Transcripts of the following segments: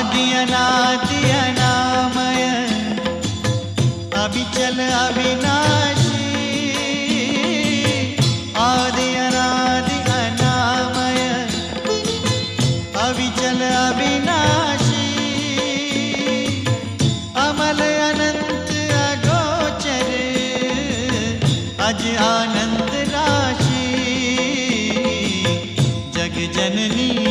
आदिअनादि अनामय अविचल अविनाशी। आदि अनादि अनामय। अविचल अविनाशी। अमल अनंत अगोचर। अज आनंद राशि। जग जननी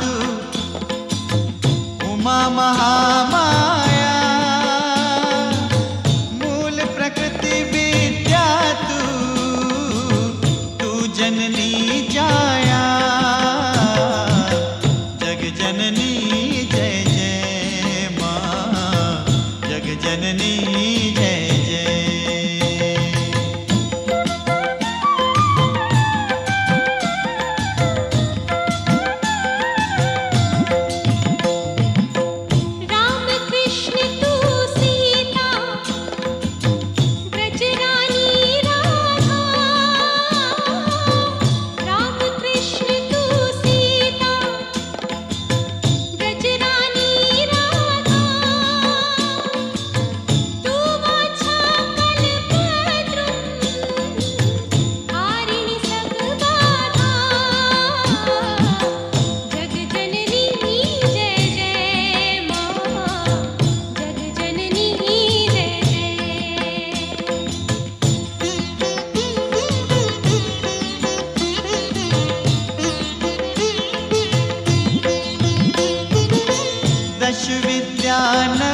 तू उमा महामाया। मूल प्रकृति विद्या तू। तू जननी जा ஞான